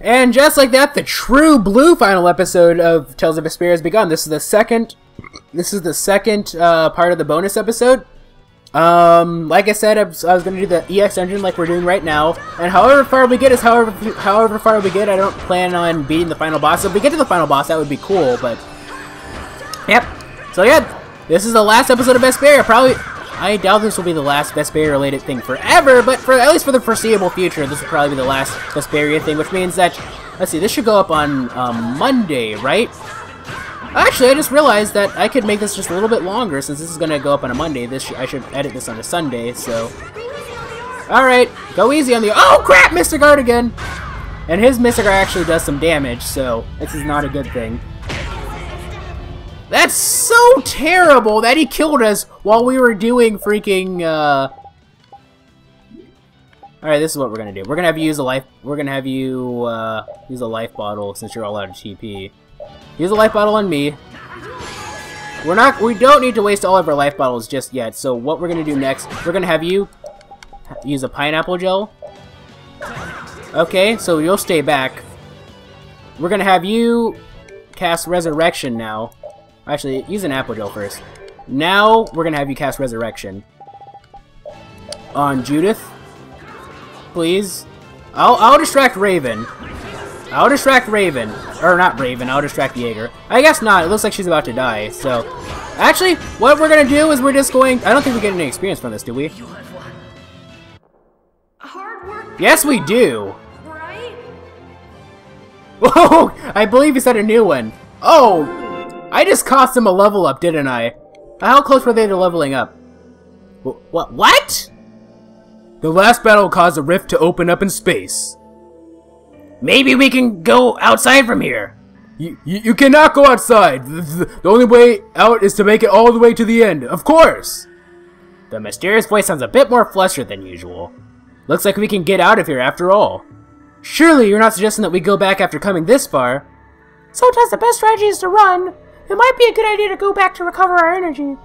And just like that, the true blue final episode of Tales of Vesperia has begun. This is the second. This is the second uh, part of the bonus episode. Um, like I said, I was, was going to do the EX dungeon like we're doing right now, and however far we get is however however far we get. I don't plan on beating the final boss. If we get to the final boss, that would be cool, but yep. So yeah, this is the last episode of Vesperia. Probably, I doubt this will be the last Best Vesperia related thing forever, but for at least for the foreseeable future, this will probably be the last Best Vesperia thing, which means that let's see, this should go up on um, Monday, right? Actually, I just realized that I could make this just a little bit longer since this is going to go up on a Monday. This sh I should edit this on a Sunday, so... Alright, go easy on the- Oh crap! Mr. Guard again! And his Mr. Guard actually does some damage, so this is not a good thing. That's so terrible that he killed us while we were doing freaking, uh... Alright, this is what we're gonna do. We're gonna have you use a life- we're gonna have you, uh, use a life bottle since you're all out of TP. Use a life bottle on me. We're not- we don't need to waste all of our life bottles just yet, so what we're gonna do next, we're gonna have you use a pineapple gel. Okay, so you'll stay back. We're gonna have you cast Resurrection now. Actually, use an apple gel first. Now, we're gonna have you cast Resurrection. On Judith. Please. I'll, I'll distract Raven. I'll distract Raven. Or not Raven, I'll distract Jaeger. I guess not, it looks like she's about to die, so... Actually, what we're gonna do is we're just going... I don't think we get any experience from this, do we? Yes, we do! right? Whoa! Oh, I believe he said a new one. Oh! I just cost him a level up, didn't I? How close were they to leveling up? What? What? The last battle caused a rift to open up in space. Maybe we can go outside from here. You, you, you cannot go outside. The, the, the only way out is to make it all the way to the end. Of course. The mysterious voice sounds a bit more flustered than usual. Looks like we can get out of here after all. Surely you're not suggesting that we go back after coming this far? Sometimes the best strategy is to run. It might be a good idea to go back to recover our energy.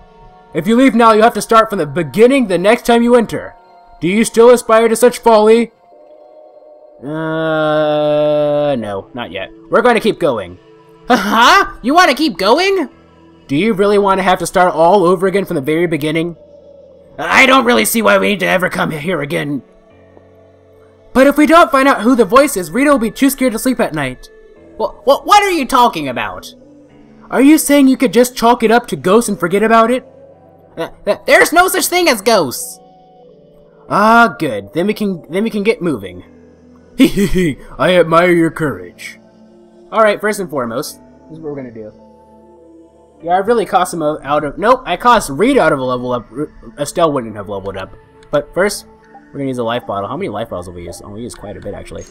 If you leave now, you'll have to start from the beginning the next time you enter. Do you still aspire to such folly? Uh, no, not yet. We're going to keep going. Huh? You want to keep going? Do you really want to have to start all over again from the very beginning? I don't really see why we need to ever come here again. But if we don't find out who the voice is, Rita will be too scared to sleep at night. Well, what, what are you talking about? Are you saying you could just chalk it up to ghosts and forget about it? Uh, uh, there's no such thing as ghosts. Ah, good. Then we can then we can get moving. Hehehe, I admire your courage. Alright, first and foremost, this is what we're gonna do. Yeah, I really cost him out of- Nope, I cost Rita out of a level up. Estelle wouldn't have leveled up. But first, we're gonna use a life bottle. How many life bottles will we use? Oh, we use quite a bit, actually.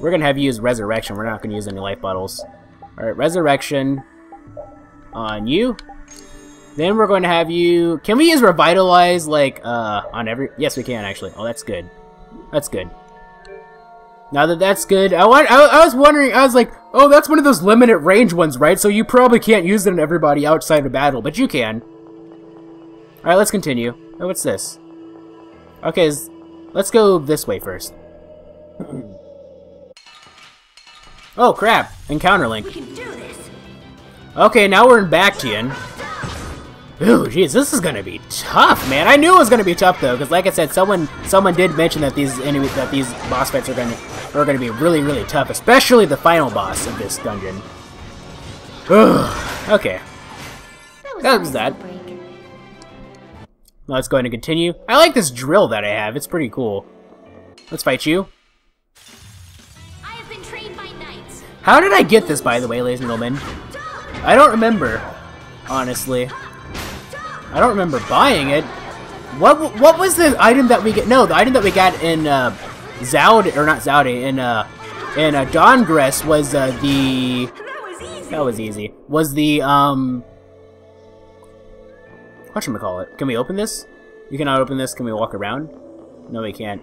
We're gonna have you use Resurrection. We're not gonna use any life bottles. Alright, Resurrection on you. Then we're going to have you... Can we use Revitalize, like, uh, on every... Yes, we can, actually. Oh, that's good. That's good. Now that that's good, I, want, I, I was wondering, I was like, oh, that's one of those limited range ones, right? So you probably can't use it on everybody outside of battle, but you can. Alright, let's continue. Oh, what's this? Okay, let's go this way first. oh, crap. Encounter link. Okay, now we're in Baction. Ooh, jeez, this is gonna be tough, man. I knew it was gonna be tough though, because like I said, someone someone did mention that these enemy that these boss fights are gonna are gonna be really really tough, especially the final boss of this dungeon. Ugh. Okay, that was that. Let's go ahead and continue. I like this drill that I have. It's pretty cool. Let's fight you. I have been trained by knights. How did I get this, by the way, ladies and gentlemen? I don't remember, honestly. I don't remember buying it. What what was the item that we get? No, the item that we got in uh, Zaud or not Zaude in uh in uh, Dangrest was uh, the That was easy. that was easy. Was the um what should we call it? Can we open this? You cannot open this. Can we walk around? No, we can't.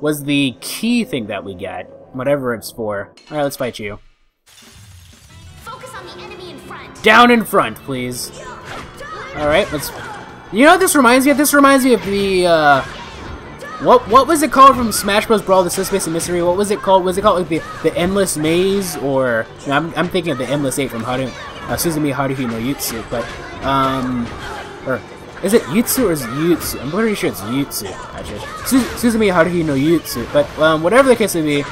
Was the key thing that we got? Whatever it's for. All right, let's fight you. Down in front, please. Alright, let's... You know what this reminds me of? This reminds me of the, uh... What what was it called from Smash Bros. Brawl: The Subspace Emissary? What was it called? Was it called like the the Endless Maze or? I'm I'm thinking of the Endless Eight from Haru, uh, Suzumi Haruhi no Jutsu, but um, or is it Jutsu or is it Jutsu? I'm pretty sure it's Jutsu actually. Su Suzumi Haruhi no Jutsu, but um, whatever the case may be.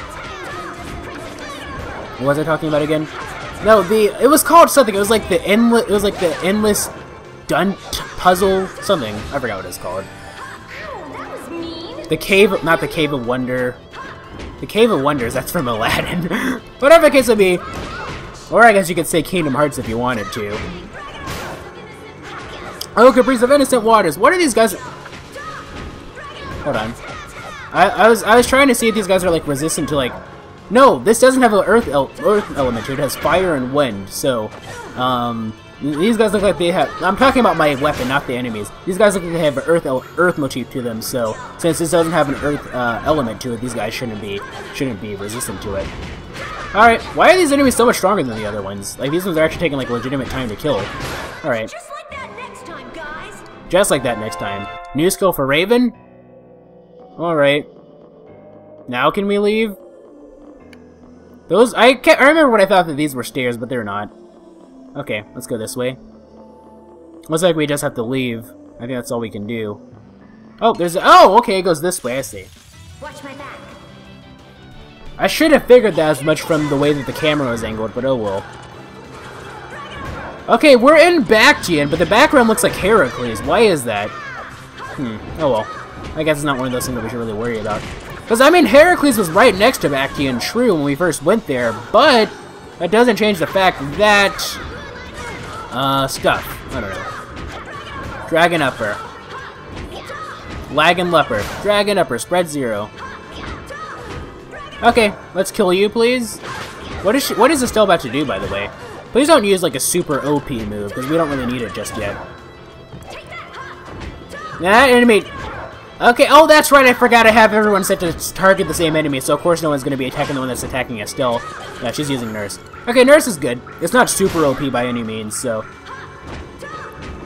What was I talking about again? No, the it was called something. It was like the endless. It was like the endless dunt puzzle something. I forgot what it's called. The cave, not the cave of wonder. The cave of wonders. That's from Aladdin. Whatever the case may be. Or I guess you could say Kingdom Hearts if you wanted to. Oh, Caprice of Innocent Waters. What are these guys? Hold on. I, I was I was trying to see if these guys are like resistant to like. No, this doesn't have an earth el earth element it. It has fire and wind. So, um, these guys look like they have. I'm talking about my weapon, not the enemies. These guys look like they have an earth el earth motif to them. So, since this doesn't have an earth uh, element to it, these guys shouldn't be shouldn't be resistant to it. All right, why are these enemies so much stronger than the other ones? Like these ones are actually taking like legitimate time to kill. All right. Just like that next time, guys. Just like that next time. New skill for Raven? Alright. Now can we leave? Those- I can't- I remember when I thought that these were stairs, but they're not. Okay, let's go this way. Looks like we just have to leave. I think that's all we can do. Oh, there's- oh, okay, it goes this way, I see. Watch my back. I should have figured that as much from the way that the camera was angled, but oh well. Okay, we're in Baction, but the background looks like Heracles. Why is that? Hmm, oh well. I guess it's not one of those things that we should really worry about. Because, I mean, Heracles was right next to Baction, true, when we first went there, but that doesn't change the fact that... Uh, stuff. I don't know. Dragon Upper. Lagan Leper. Dragon Upper, spread zero. Okay, let's kill you, please. What is she, what is Estelle about to do, by the way? Please don't use like a super OP move, because we don't really need it just yet. That enemy. Okay, oh that's right, I forgot I have everyone set to target the same enemy, so of course no one's going to be attacking the one that's attacking Estelle. Yeah, she's using Nurse. Okay, Nurse is good. It's not super OP by any means, so...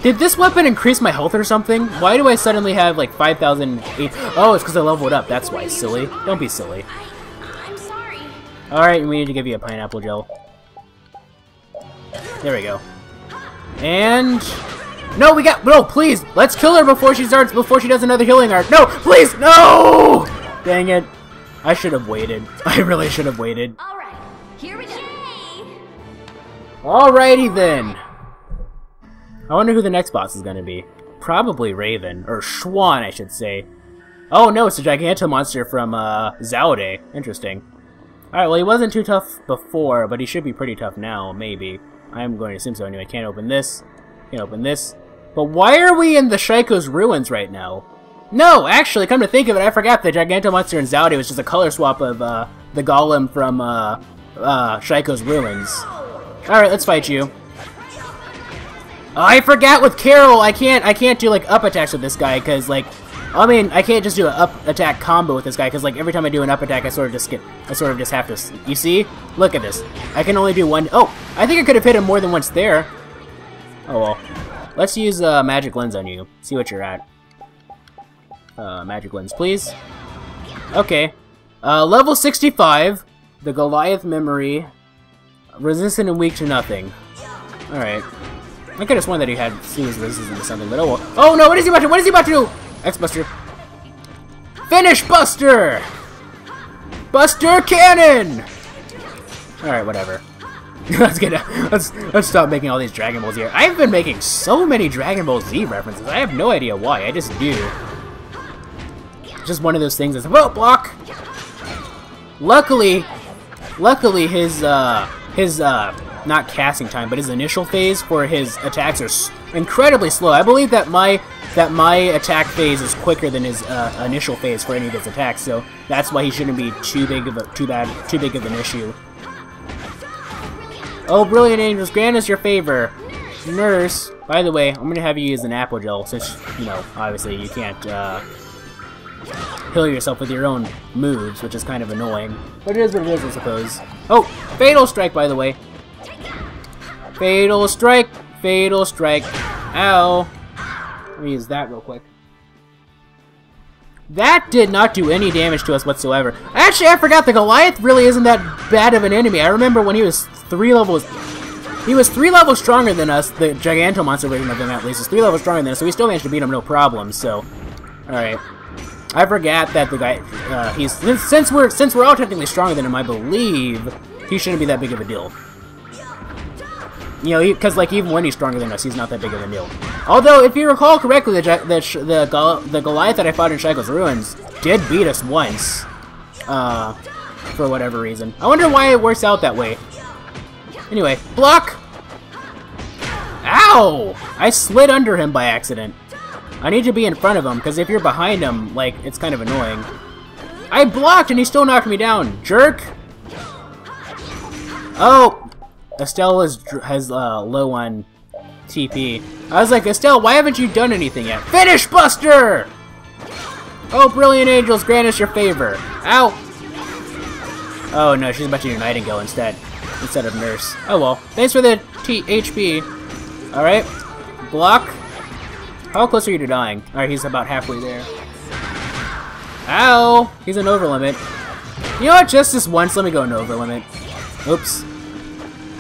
Did this weapon increase my health or something? Why do I suddenly have like 5,000... Oh, it's because I leveled up, that's why, silly. Don't be silly. I'm sorry. Alright, we need to give you a pineapple gel. There we go. And... No, we got... No, please! Let's kill her before she starts... Before she does another healing art. No! Please! No! Dang it. I should have waited. I really should have waited. All right, here we go. Alrighty then. I wonder who the next boss is gonna be. Probably Raven. Or Schwann, I should say. Oh no, it's a Giganto monster from, uh, Zaude. Interesting. Alright, well he wasn't too tough before, but he should be pretty tough now, maybe. I'm going to assume so anyway. Can't open this. Can't open this. But why are we in the Shaikos ruins right now? No, actually, come to think of it, I forgot the Giganto monster in Zaude was just a color swap of, uh, the golem from, uh, uh, Shaikos ruins. Alright, let's fight you. I forgot with Karol, I can't I can't do like up attacks with this guy because like I mean I can't just do an up attack combo with this guy because like every time I do an up attack I sort of just get I sort of just have to you see look at this I can only do one oh I think I could have hit him more than once there oh well let's use uh, magic lens on you see what you're at uh, magic lens please okay uh, level 65 the Goliath memory resistant and weak to nothing all right. I could have sworn that he had was resistant to something, but oh. Oh no, what is he about to what is he about to do? X Buster. Finish Buster! Buster Cannon! Alright, whatever. let's get let's let's stop making all these Dragon Balls here. I've been making so many Dragon Ball Z references. I have no idea why. I just do. Just one of those things that's well block. Luckily, luckily his uh his uh not casting time, but his initial phase for his attacks are incredibly slow. I believe that my that my attack phase is quicker than his uh, initial phase for any of his attacks, so that's why he shouldn't be too big of a too bad too big of an issue. Oh, brilliant angels, grant us your favor, nurse. By the way, I'm gonna have you use an apple gel since you know obviously you can't uh, heal yourself with your own moves, which is kind of annoying. But it is what it is, I suppose. Oh, fatal strike, by the way. Fatal strike! Fatal strike! Ow! Let me use that real quick. That did not do any damage to us whatsoever. Actually, I forgot the Goliath really isn't that bad of an enemy. I remember when he was three levels... He was three levels stronger than us, the Gigantomonster version of him at least, is three levels stronger than us, so we still managed to beat him no problem, so... Alright. I forgot that the guy, uh, he's, since, we're, since we're all technically stronger than him, I believe, he shouldn't be that big of a deal. You know, because like even when he's stronger than us, he's not that big of a deal. Although, if you recall correctly, the the the, the Goliath that I fought in Shaikos Ruins did beat us once, uh, for whatever reason. I wonder why it works out that way. Anyway, block. Ow! I slid under him by accident. I need to be in front of him, because if you're behind him, like, it's kind of annoying. I blocked and he still knocked me down, jerk! Oh! Estelle is, has uh, low on TP. I was like, Estelle, why haven't you done anything yet? Finish Buster! Oh, Brilliant Angels, grant us your favor. Ow! Oh no, she's about to do Nightingale instead. Instead of Nurse. Oh well. Thanks for the T HP. Alright. Block. How close are you to dying? Alright, he's about halfway there. Ow! He's an over limit. You know what? Just this once, let me go an over limit. Oops.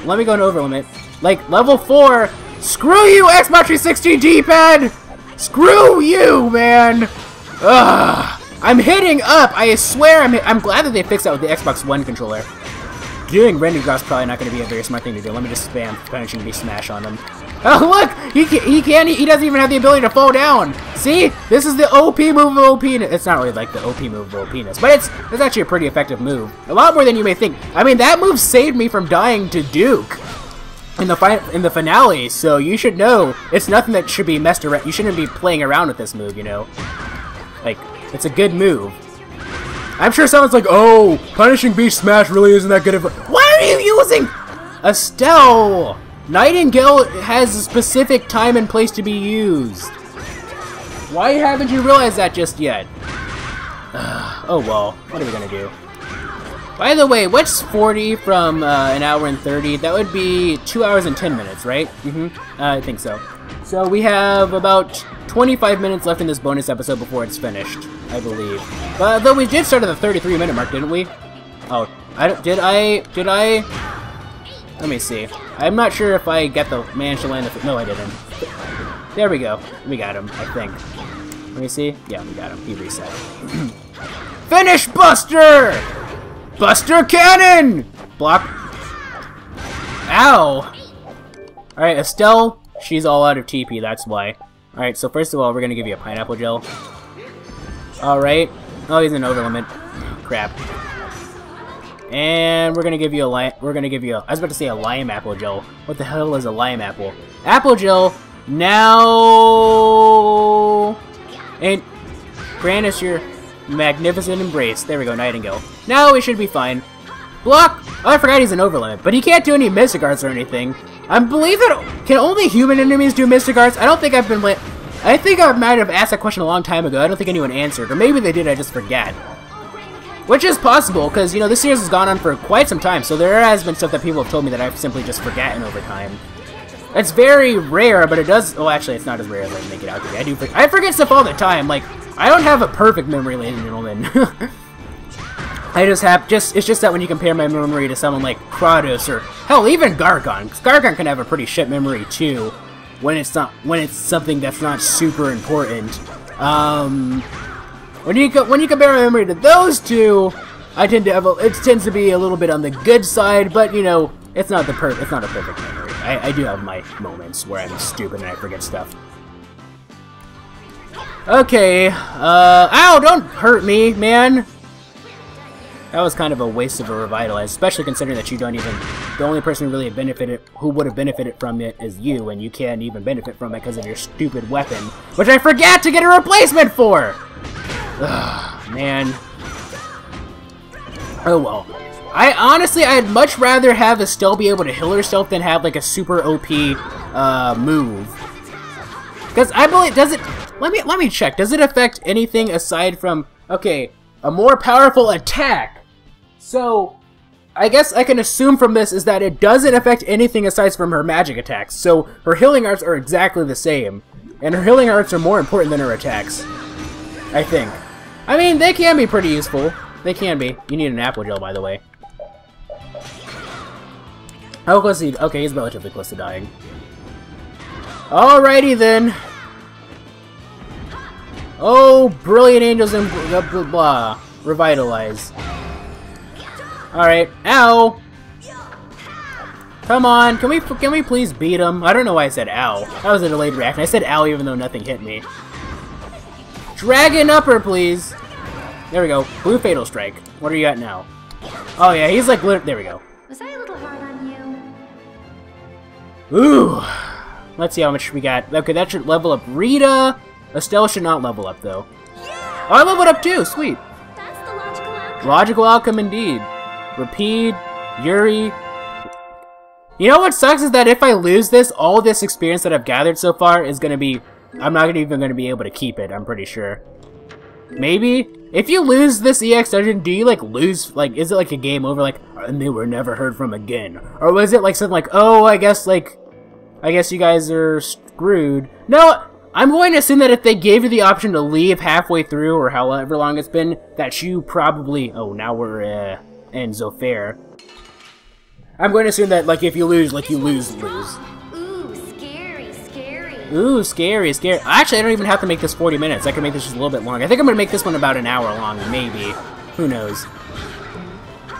Let me go an over limit. Like, level 4! Screw you, Xbox 360 D-pad! Screw you, man! Ugh! I'm hitting up! I swear I'm I'm glad that they fixed that with the Xbox One controller. Doing Rending Drop's probably not going to be a very smart thing to do. Let me just spam Punishing Beast Smash on them. Oh, look! He, can, he can't, he doesn't even have the ability to fall down! See? This is the OP movable penis. It's not really like the OP movable penis, but it's, it's actually a pretty effective move. A lot more than you may think. I mean, that move saved me from dying to Duke in the in the finale, so you should know it's nothing that should be messed around. You shouldn't be playing around with this move, you know? Like, it's a good move. I'm sure someone's like, oh, Punishing Beast Smash really isn't that good of a- Why are you using Estelle? Nightingale has a specific time and place to be used. Why haven't you realized that just yet? oh well, what are we gonna do? By the way, what's 40 from uh, an hour and 30? That would be 2 hours and 10 minutes, right? Mm-hmm. Uh, I think so. So we have about 25 minutes left in this bonus episode before it's finished, I believe. But though we did start at the 33 minute mark, didn't we? Oh, I did I did I let me see. I'm not sure if I get the managed to land the... No, I didn't. There we go. We got him, I think. Let me see. Yeah, we got him. He reset. Finish Buster! Buster Cannon! Block. Ow! Alright, Estelle, she's all out of TP, that's why. Alright, so first of all, we're gonna give you a pineapple gel. Alright. Oh, he's an over limit. Crap. And we're gonna give you a lime. We're gonna give you a. I was about to say a lime apple gel. What the hell is a lime apple? Apple gel. Now. And grant us your magnificent embrace. There we go, Nightingale. Now we should be fine. Block. Oh, I forgot he's an overlimit, but he can't do any Mystic Arts or anything. I believe that can only human enemies do Mystic Arts. I don't think I've been. I think I might have asked that question a long time ago. I don't think anyone answered, or maybe they did. I just forget. Which is possible, because, you know, this series has gone on for quite some time, so there has been stuff that people have told me that I've simply just forgotten over time. It's very rare, but it does... Oh, actually, it's not as rare as I make it out to be. I do I forget stuff all the time. Like, I don't have a perfect memory, ladies and gentlemen. I just have... just It's just that when you compare my memory to someone like Kratos, or, hell, even Gargon, because Gargon can have a pretty shit memory, too, when it's not... when it's something that's not super important. Um... When you when you compare my memory to those two, I tend to have a, it tends to be a little bit on the good side, but you know, it's not the per it's not a perfect memory. I, I do have my moments where I'm stupid and I forget stuff. Okay, uh, ow, don't hurt me, man! That was kind of a waste of a revitalize, especially considering that you don't even, the only person who really benefited, who would have benefited from it is you, and you can't even benefit from it because of your stupid weapon, which I forgot to get a replacement for! Ugh, man. Oh well. I honestly, I'd much rather have Estelle be able to heal herself than have like a super OP uh, move. Because I believe, does it? Let me let me check. Does it affect anything aside from okay, a more powerful attack? So, I guess I can assume from this is that it doesn't affect anything aside from her magic attacks. So her healing arts are exactly the same, and her healing arts are more important than her attacks. I think. I mean, they can be pretty useful. They can be. You need an apple gel, by the way. How close he? Okay, he's relatively close to dying. Alrighty then. Oh, brilliant angels and blah blah blah. Revitalize. Alright. Ow! Come on, can we can we please beat him? I don't know why I said ow. That was a delayed reaction. I said ow even though nothing hit me. Dragon upper, please. There we go. Blue Fatal Strike. What do you got now? Oh yeah, he's like there we go. Was I a little hard on you? Ooh. Let's see how much we got. Okay, that should level up Rita. Estelle should not level up though. Oh, I leveled up too. Sweet. That's the logical outcome. Logical outcome indeed. Rapide, Yuri. You know what sucks is that if I lose this, all this experience that I've gathered so far is gonna be... I'm not even gonna be able to keep it, I'm pretty sure. Maybe? If you lose this EX dungeon, do you like lose, like, is it like a game over, like, and they were never heard from again? Or was it like something like, oh, I guess, like, I guess you guys are screwed. No, I'm going to assume that if they gave you the option to leave halfway through, or however long it's been, that you probably, oh, now we're, uh, in Zopheir. I'm going to assume that, like, if you lose, like, you lose, lose. Ooh, scary, scary. Ooh, scary, scary. Actually, I don't even have to make this 40 minutes. I can make this just a little bit longer. I think I'm going to make this one about an hour long, maybe. Who knows.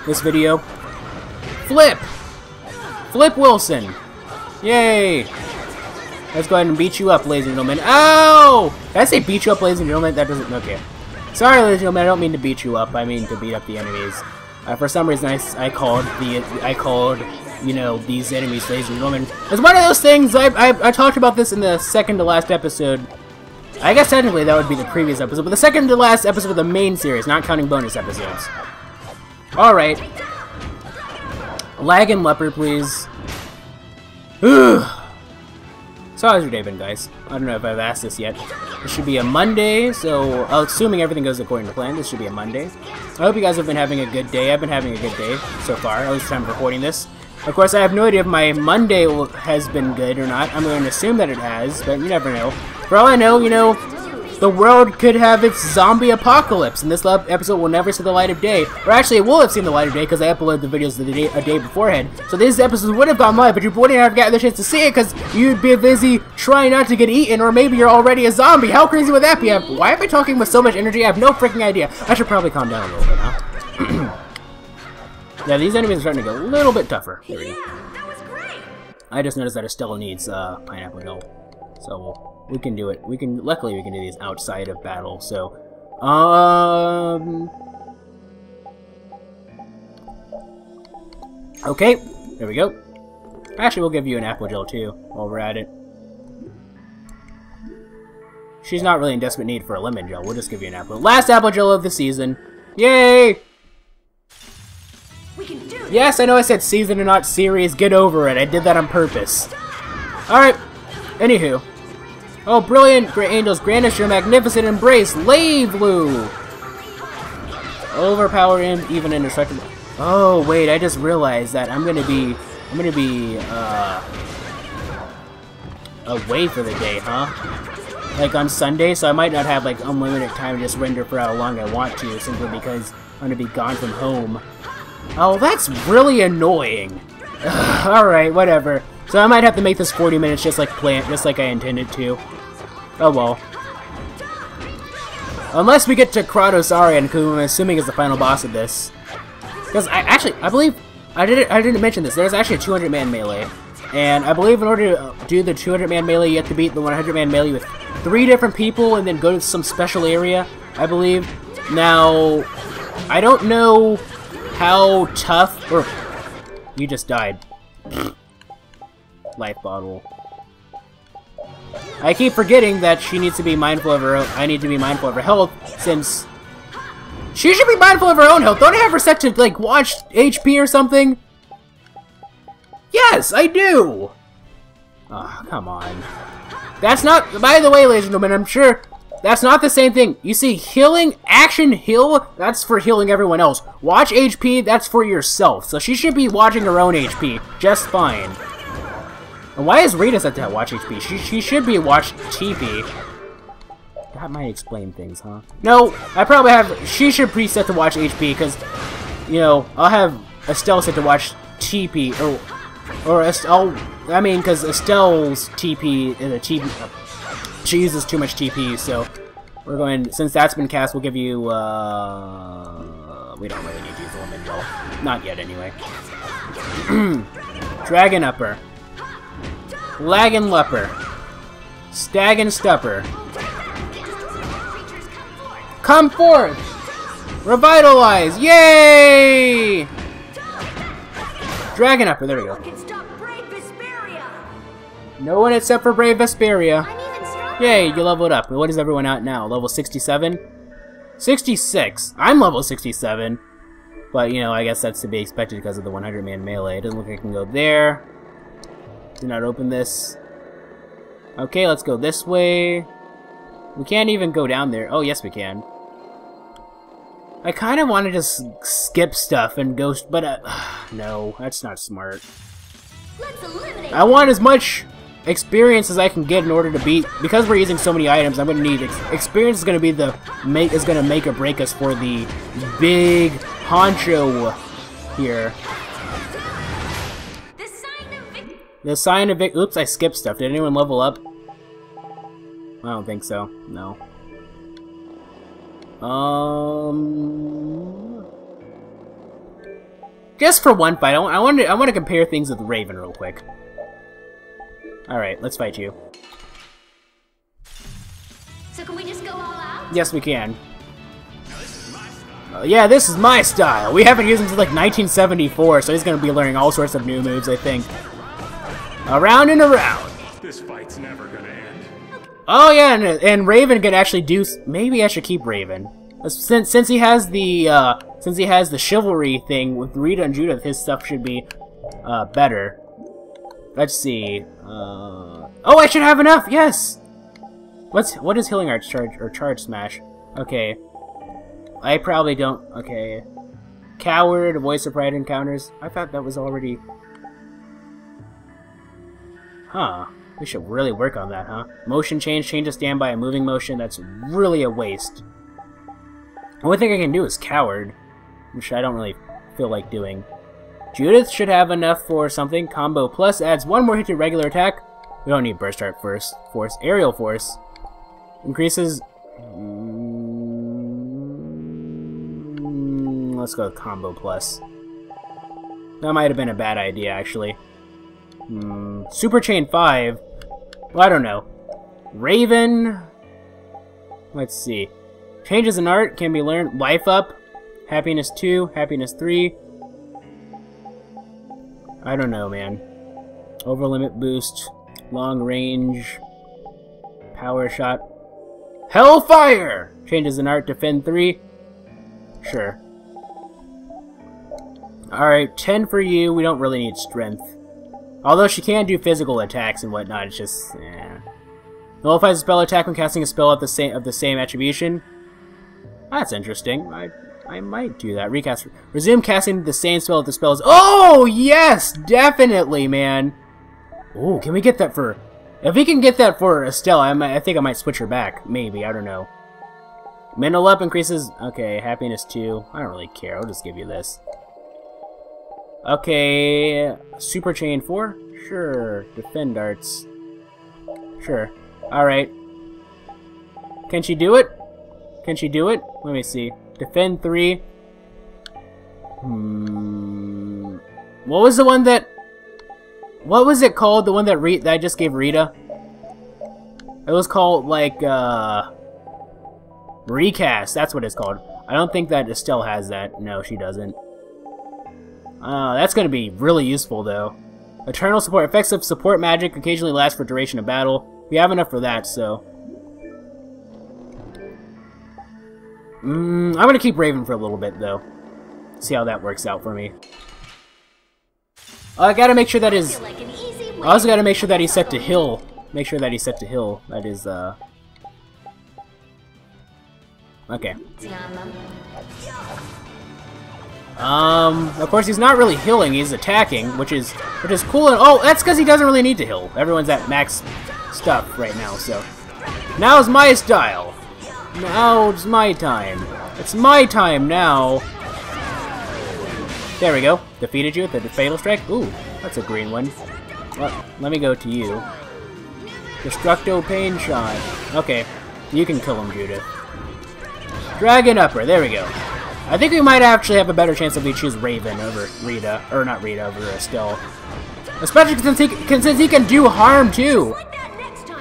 This video. Flip! Flip Wilson! Yay! Let's go ahead and beat you up, ladies and gentlemen. Oh! Did I say beat you up, ladies and gentlemen? That doesn't... Okay. Sorry, ladies and gentlemen. I don't mean to beat you up. I mean to beat up the enemies. Uh, for some reason, I, I called the I called you know these enemies, ladies and gentlemen. It's one of those things. I, I I talked about this in the second to last episode. I guess technically that would be the previous episode, but the second to last episode of the main series, not counting bonus episodes. All right. Lag and leopard, please. So how's your day been, guys? I don't know if I've asked this yet. It should be a Monday, so assuming everything goes according to plan, this should be a Monday. I hope you guys have been having a good day. I've been having a good day so far, at least time recording this. Of course, I have no idea if my Monday has been good or not. I'm going to assume that it has, but you never know. For all I know, you know, the world could have its zombie apocalypse, and this episode will never see the light of day. Or actually, it will have seen the light of day because I uploaded the videos the day, a day beforehand. So these episodes would have gone live, but you wouldn't have gotten the chance to see it because you'd be busy trying not to get eaten, or maybe you're already a zombie. How crazy would that be? Why am I talking with so much energy? I have no freaking idea. I should probably calm down a little bit, huh? yeah, these enemies are starting to get a little bit tougher. Here we go. That was great. I just noticed that Estelle needs uh, pineapple hill, so we can do it. We can, luckily we can do these outside of battle, so, um, okay, there we go. Actually, we'll give you an apple gel too, while we're at it. She's not really in desperate need for a lemon gel, we'll just give you an apple. Last apple gel of the season. Yay! We can do. Yes, I know I said season and not series, get over it, I did that on purpose. Alright, anywho. Oh, brilliant, great angels, grant us your magnificent embrace, Lavelu! Overpower him, even indestructible. Oh, wait, I just realized that I'm gonna be, I'm gonna be, uh, away for the day, huh? Like on Sunday, so I might not have, like, unlimited time to just render for how long I want to, simply because I'm gonna be gone from home. Oh, that's really annoying. Alright, whatever. So I might have to make this 40 minutes just like plant, just like I intended to. Oh well. Unless we get to Kratos Aurion, who I'm assuming is the final boss of this. Because I actually, I believe, I didn't, I didn't mention this. There's actually a 200 man melee, and I believe in order to uh, do the 200 man melee, you have to beat the 100 man melee with three different people, and then go to some special area. I believe. Now, I don't know how tough or you just died life bottle. I keep forgetting that she needs to be mindful of her own, I need to be mindful of her health, since she should be mindful of her own health. Don't I have her set to, like, watch HP or something? Yes, I do! Oh, come on. That's not, by the way, ladies and gentlemen, I'm sure that's not the same thing. You see, healing, action heal, that's for healing everyone else. Watch HP, that's for yourself. So she should be watching her own HP just fine. And why is Rita set to watch HP? She, she should be watch TP. that might explain things, huh? No, I probably have... She should preset to watch HP, because, you know, I'll have Estelle set to watch TP, or... Or Estelle... I mean, because Estelle's TP is a TP... She uses too much TP, so... We're going... Since that's been cast, we'll give you, uh... We don't really need to use the woman, well, not yet, anyway. Dragon Upper. Lagan Lepper. Stag and Stupper. Creatures come forth. Revitalize! Yay! Dragon Upper, there we go. No one except for Brave Vesperia. Yay, you leveled up. What is everyone at now? Level 67? 66. I'm level 67. But, you know, I guess that's to be expected because of the 100 man melee. It doesn't look like I can go there. Do not open this. Okay, let's go this way. We can't even go down there. Oh, yes, we can. I kind of want to just skip stuff and go, but uh, no, that's not smart. I want as much experience as I can get in order to beat. Because we're using so many items, I'm gonna need ex experience. Is gonna be the make is gonna make or break us for the big honcho here. The sign of it. Oops, I skipped stuff. Did anyone level up? I don't think so. No. Um. Just for one fight, I want, I want to I want to compare things with Raven real quick. All right, let's fight you. So can we just go all out? Yes, we can. Uh, yeah, this is my style. We haven't used him since like 1974, so he's gonna be learning all sorts of new moves, I think. Around and around. This fight's never gonna end. Oh yeah, and, and Raven can actually do. Maybe I should keep Raven, Uh, since since he has the uh, since he has the chivalry thing with Rita and Judith. His stuff should be uh, better. Let's see. Uh, oh, I should have enough. Yes. What's what is healing arts charge or charge smash? Okay. I probably don't. Okay. Coward, voice of pride encounters. I thought that was already. Huh. We should really work on that, huh? Motion change, change a stand by a moving motion. That's really a waste. The only thing I can do is coward, which I don't really feel like doing. Judith should have enough for something. Combo plus adds one more hit to regular attack. We don't need burst art first. Force, aerial force. Increases. Mm, let's go combo plus. That might have been a bad idea, actually. Hmm, Super Chain 5. Well, I don't know. Raven. Let's see. Changes in art can be learned. Life up. Happiness 2. Happiness 3. I don't know, man. Over limit boost. Long range. Power shot. Hellfire! Changes in art. Defend 3. Sure. Alright, 10 for you. We don't really need strength. Although she can do physical attacks and whatnot, it's just eh. Nullifies a spell attack when casting a spell of the same of the same attribution. That's interesting. I I might do that. Recast. Resume casting the same spell if the spell is. Oh yes, definitely, man. Oh, can we get that for? If we can get that for Estelle, I might. I think I might switch her back. Maybe I don't know. Mental up increases. Okay, happiness two. I don't really care. I'll just give you this. Okay, Super Chain 4? Sure. Defend Arts. Sure. Alright. Can she do it? Can she do it? Let me see. Defend 3. Hmm. What was the one that... What was it called? The one that, Re that I just gave Rita? It was called, like, uh... Recast. That's what it's called. I don't think that Estelle has that. No, she doesn't. Uh, that's going to be really useful, though. Eternal support. Effects of support magic occasionally last for duration of battle. We have enough for that, so... Mm, I'm going to keep Raven for a little bit, though. See how that works out for me. I gotta make sure that his... Feel like an easy win. I also gotta make sure that he's set to hill. Make sure that he's set to hill. That is, uh... Okay. Um, of course he's not really healing, he's attacking, which is which is cool and oh, that's because he doesn't really need to heal. Everyone's at max stuff right now, so. now's my style. Now it's my time. It's my time now. There we go. Defeated you with the Fatal Strike. Ooh, that's a green one. Well, let me go to you. Destructo Pain Shot. Okay, you can kill him, Judith. Dragon Upper, there we go. I think we might actually have a better chance if we choose Raven over Rita, or not Rita, over Estelle. Especially since he, since he can do harm too.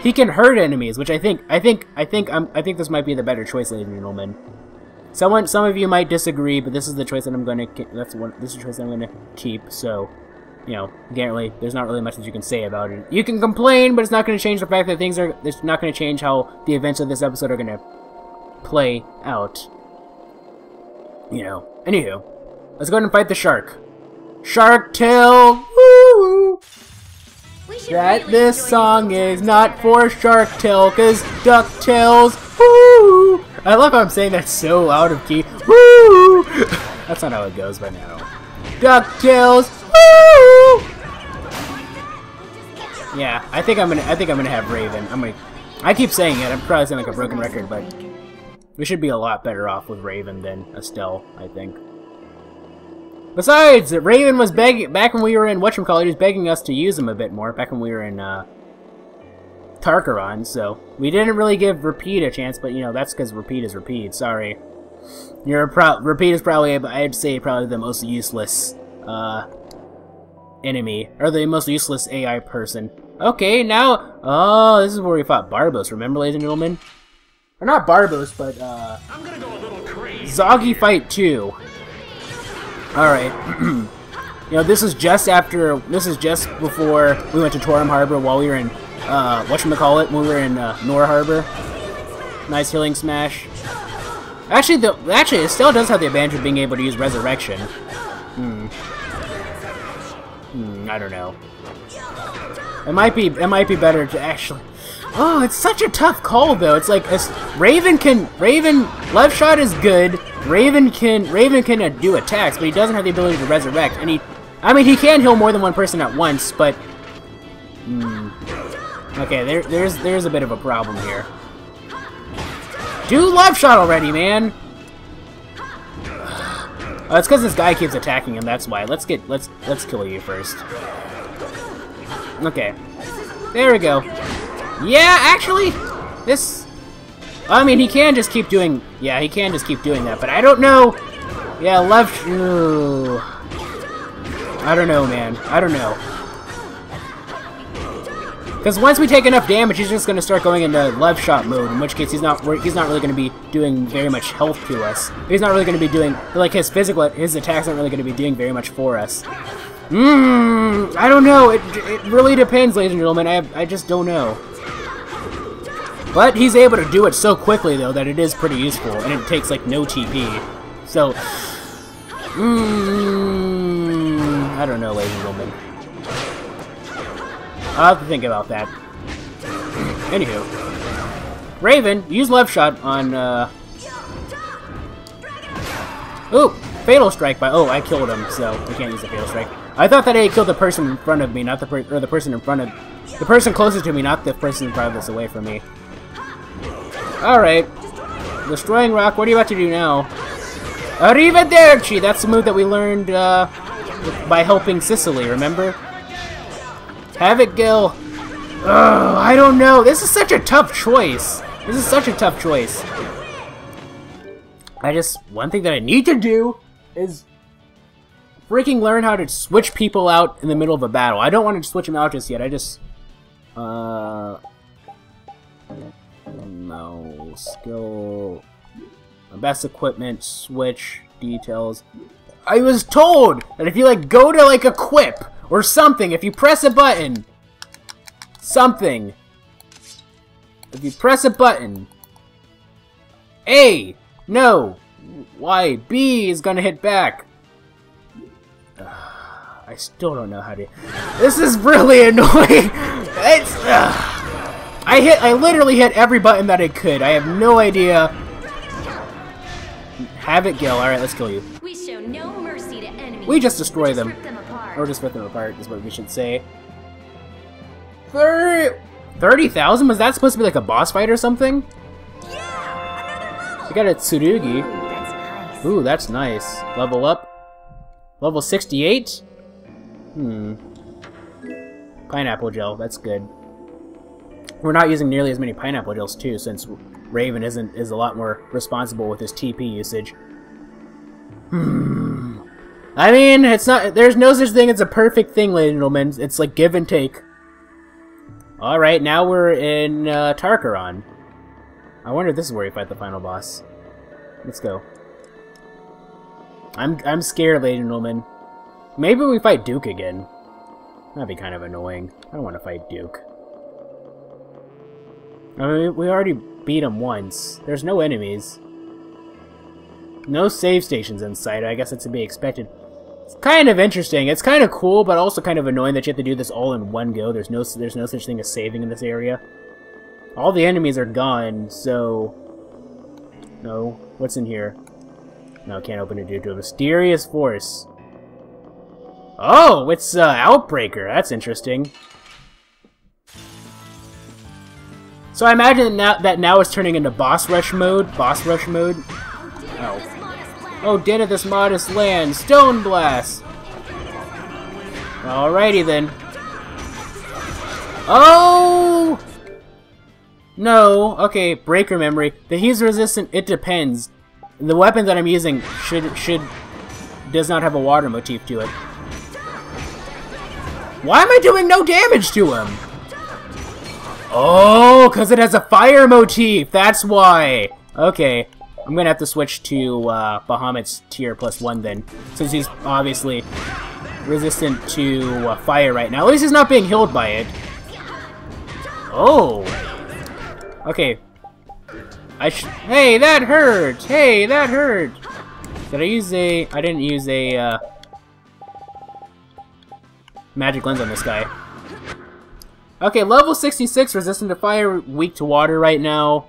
He can hurt enemies, which I think, I think, I think, um, I think this might be the better choice, ladies and gentlemen. Someone, some of you might disagree, but this is the choice that I'm going to. That's one. This is the choice that I'm going to keep. So, you know, can't. There's not really much that you can say about it. You can complain, but it's not going to change the fact that things are. It's not going to change how the events of this episode are going to play out. You know. Anywho, let's go ahead and fight the shark. Shark Tail. Woo! That really this song is not for Shark Tale, cause Duck DuckTales, woo! I love how I'm saying that so out of key. Woo! That's not how it goes by now. Duck DuckTales, woo! Yeah, I think I'm gonna I think I'm gonna have Raven. I'm gonna I keep saying it, I'm probably sounding like a broken record, but we should be a lot better off with Raven than Estelle, I think. Besides, Raven was begging back when we were in whatchamacallit, he was begging us to use him a bit more back when we were in uh Tarqaron, so we didn't really give Repede a chance, but you know, that's because Repede is Repede, sorry. You're pro Repede is probably, I'd say, probably the most useless, uh, enemy, or the most useless AI person. Okay, now, oh, this is where we fought Barbos, remember, ladies and gentlemen? Or not Barbos, but, uh, I'm gonna go a little crazy. Zagi Fight 2. Alright. you know, this is just after, this is just before we went to Torim Harbor while we were in, uh, whatchamacallit, when we were in, uh, Nor Harbor. Nice healing smash. Actually, the, actually, it still does have the advantage of being able to use Resurrection. Hmm. Hmm, I don't know. It might be, it might be better to actually... Oh, it's such a tough call though. It's like Raven can Raven left shot is good. Raven can Raven can uh, do attacks, but he doesn't have the ability to resurrect. And he, I mean, he can heal more than one person at once, but hmm. Okay, there there's there's a bit of a problem here. Do left shot already, man. Oh, it's because this guy keeps attacking him. That's why. Let's get let's let's kill you first. Okay, there we go. Yeah, actually, this... I mean, he can just keep doing... Yeah, he can just keep doing that, but I don't know... Yeah, left... Ooh. I don't know, man. I don't know. Because once we take enough damage, he's just going to start going into left shot mode, in which case he's not he's not really going to be doing very much health to us. He's not really going to be doing... Like, his physical... His attacks aren't really going to be doing very much for us. Mmm... I don't know. It, it really depends, ladies and gentlemen. I, I just don't know. But he's able to do it so quickly, though, that it is pretty useful, and it takes, like, no TP. So, mmm, I don't know, ladies and gentlemen. I'll have to think about that. Anywho. Raven, use left shot on, uh... Ooh, Fatal Strike by... Oh, I killed him, so we can't use the Fatal Strike. I thought that I killed the person in front of me, not the per or the person in front of... The person closest to me, not the person farthest away from me. Alright. Destroying Rock, what are you about to do now? Arrivederci! That's the move that we learned, uh, by helping Sicily, remember? Havoc Gill. Ugh, I don't know. This is such a tough choice. This is such a tough choice. I just... One thing that I need to do is freaking learn how to switch people out in the middle of a battle. I don't want to switch them out just yet. I just... Uh... No. Skill... Best equipment, switch, details. I was told that if you, like, go to, like, equip or something, if you press a button... Something. If you press a button... A! No! Y! B is gonna hit back! I still don't know how to... This is really annoying! It's... Ugh. I hit... I literally hit every button that I could. I have no idea... Have it, Gill. Alright, let's kill you. We show no mercy to enemies. We just destroy them. Rip them apart. Or just rip them apart, is what we should say. 30... 30,000? Was that supposed to be like a boss fight or something? yeah, another We got a Tsurugi. That's nice. Ooh, that's nice. Level up. Level 68? Hmm. Pineapple gel, that's good. We're not using nearly as many pineapple gels too, since Raven isn't is a lot more responsible with his TP usage. Hmm. I mean, it's not. There's no such thing as a perfect thing, ladies and gentlemen. It's like give and take. All right, now we're in uh, Tarqaron. I wonder if this is where we fight the final boss. Let's go. I'm I'm scared, ladies and gentlemen. Maybe we fight Duke again. That'd be kind of annoying. I don't want to fight Duke. I mean, we already beat him once. There's no enemies. No save stations in sight. I guess that's to be expected. It's kind of interesting. It's kind of cool, but also kind of annoying that you have to do this all in one go. There's no there's no such thing as saving in this area. All the enemies are gone, so... No. What's in here? No, can't open it due to a mysterious force. Oh, it's uh, Outbreaker. That's interesting. So I imagine that now, that now it's turning into boss rush mode. Boss rush mode. Oh. Oh, Den of this modest land. Stone Blast. Alrighty then. Oh! No. Okay, breaker memory. The he's resistant. It depends. The weapon that I'm using should should does not have a water motif to it. Why am I doing no damage to him? Oh, because it has a fire motif. That's why. Okay. I'm to have to switch to uh, Bahamut's Tear plus one then. Since he's obviously resistant to uh, fire right now. At least he's not being healed by it. Oh. Okay. I sh Hey, that hurt! Hey, that hurt! Did I use a... I didn't use a, uh... Magic lens on this guy. Okay, level 66, resistant to fire, weak to water right now.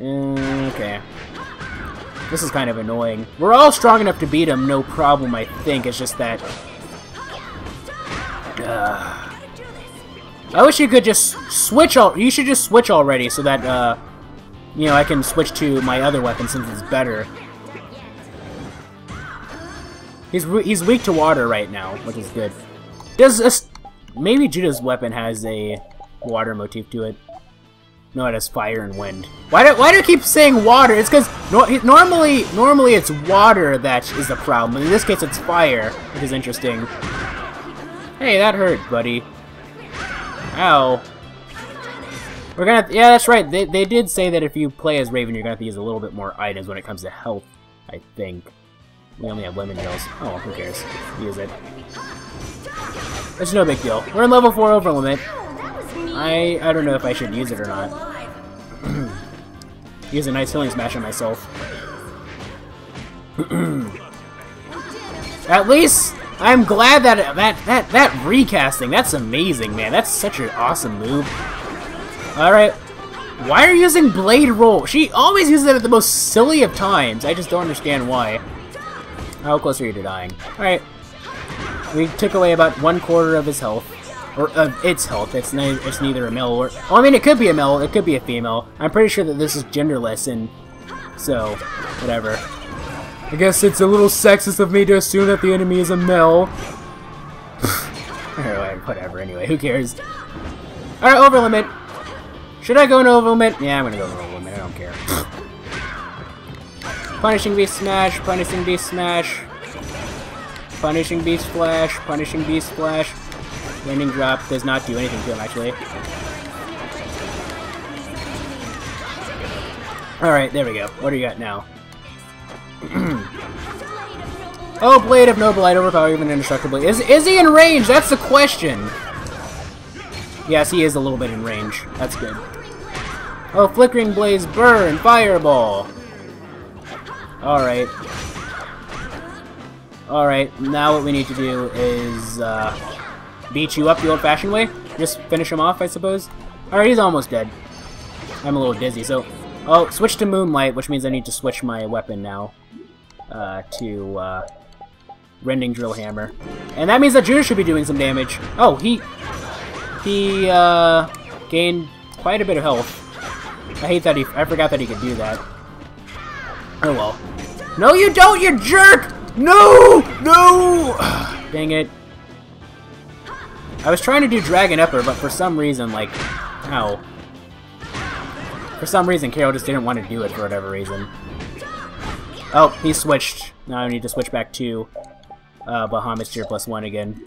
Uh, okay. This is kind of annoying. We're all strong enough to beat him, no problem, I think. It's just that... I wish you could just switch all... You should just switch already so that, uh... You know, I can switch to my other weapon since it's better. He's, he's weak to water right now, which is good. Does a, maybe Judith's weapon has a water motif to it? No, it has fire and wind. Why do why do I keep saying water? It's because no, normally normally it's water that is the problem. In this case, it's fire, which is interesting. Hey, that hurt, buddy. Ow. We're gonna yeah, that's right. They they did say that if you play as Raven, you're gonna have to use a little bit more items when it comes to health. I think. We only have lemon gels. Oh, who cares? Use it. It's no big deal. We're in level 4 over limit. I I don't know if I should use it or not. use a nice healing smash on myself. At least I'm glad that that that that recasting. That's amazing, man. That's such an awesome move. All right. Why are you using blade roll? She always uses it at the most silly of times. I just don't understand why. How close are you to dying? Alright. We took away about one quarter of his health. Or of its health. It's, ne it's neither a male or... Well, I mean, it could be a male, it could be a female. I'm pretty sure that this is genderless, and... So, whatever. I guess it's a little sexist of me to assume that the enemy is a male. Anyway, whatever, anyway, who cares? Alright, over limit. Should I go into over limit? Yeah, I'm gonna go over limit, I don't care. Punishing Beast Smash, Punishing Beast Smash, Punishing Beast Flash, Punishing Beast Flash. Landing Drop does not do anything to him, actually. Alright, there we go. What do you got now? oh, Blade of Noble Light overpower even indestructibly. Is, is he in range? That's the question! Yes, he is a little bit in range. That's good. Oh, Flickering Blaze Burn! Fireball! Alright. Alright, now what we need to do is uh, beat you up the old-fashioned way. Just finish him off, I suppose. Alright, he's almost dead. I'm a little dizzy, so... Oh, switch to Moonlight, which means I need to switch my weapon now uh, to uh, Rending Drill Hammer. And that means that Judith should be doing some damage. Oh, he... He uh, gained quite a bit of health. I hate that he... I forgot that he could do that. Oh well. No, you don't, you jerk! No! No! Dang it. I was trying to do Dragon Upper, but for some reason, like, ow. For some reason, Karol just didn't want to do it for whatever reason. Oh, he switched. Now I need to switch back to uh, Bahamut's Tear plus one again.